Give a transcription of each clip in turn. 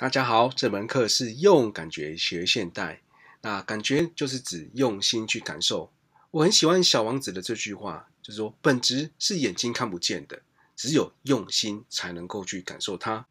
大家好，这门课是用感觉学现代。那感觉就是指用心去感受。我很喜欢《小王子》的这句话，就是说本质是眼睛看不见的，只有用心才能够去感受它。《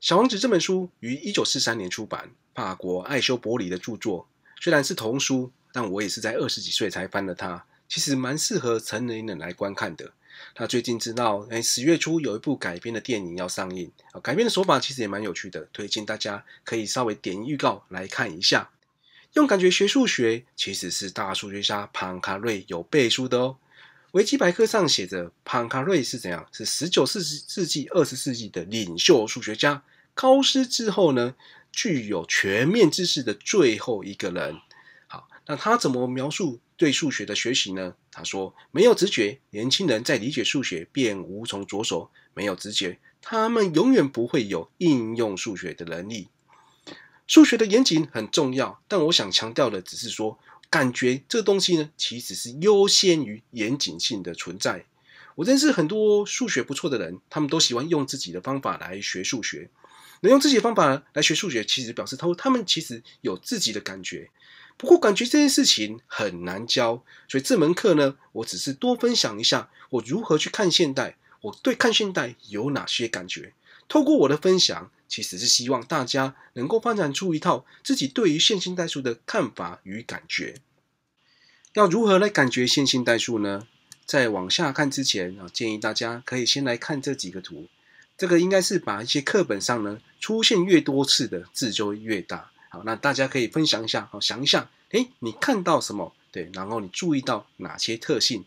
小王子》这本书于一九四三年出版，法国艾修伯里的著作。虽然是童书，但我也是在二十几岁才翻了它。其实蛮适合成年人来观看的。他最近知道，哎，十月初有一部改编的电影要上映啊，改编的手法其实也蛮有趣的，推荐大家可以稍微点预告来看一下。用感觉学数学，其实是大数学家庞卡瑞有背书的哦。维基百科上写着，庞卡瑞是怎样？是十九世世纪、二十世纪的领袖数学家，高斯之后呢，具有全面知识的最后一个人。好，那他怎么描述？对数学的学习呢？他说：“没有直觉，年轻人在理解数学便无从着手。没有直觉，他们永远不会有应用数学的能力。数学的严谨很重要，但我想强调的只是说，感觉这东西呢，其实是优先于严谨性的存在。我认识很多数学不错的人，他们都喜欢用自己的方法来学数学。能用自己的方法来学数学，其实表示他他们其实有自己的感觉。”不过，感觉这件事情很难教，所以这门课呢，我只是多分享一下我如何去看现代，我对看现代有哪些感觉。透过我的分享，其实是希望大家能够发展出一套自己对于线性代数的看法与感觉。要如何来感觉线性代数呢？在往下看之前啊，建议大家可以先来看这几个图。这个应该是把一些课本上呢出现越多次的字就越大。好，那大家可以分享一下，好想一下，诶，你看到什么？对，然后你注意到哪些特性？